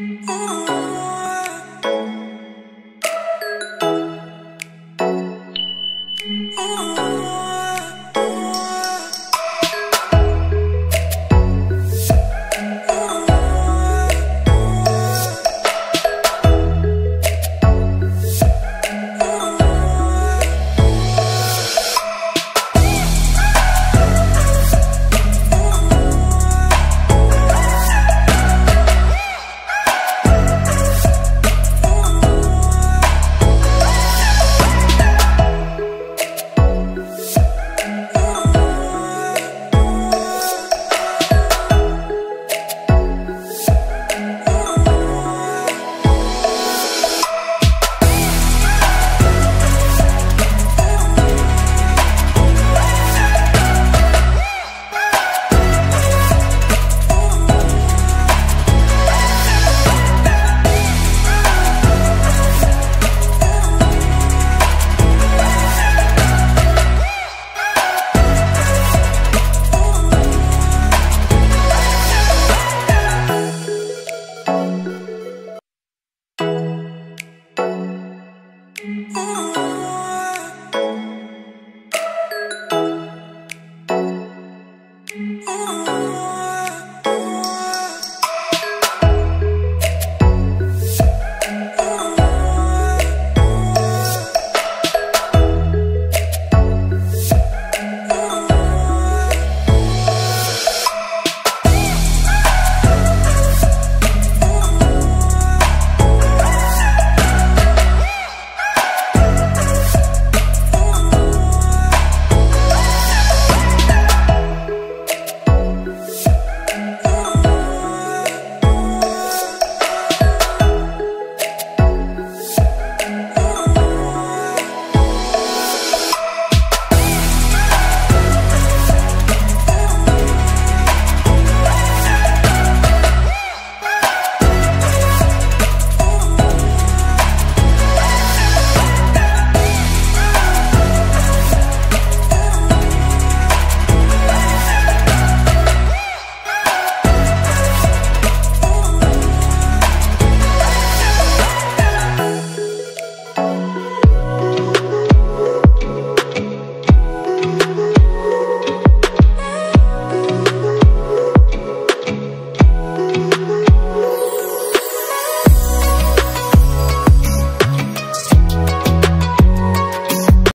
Oh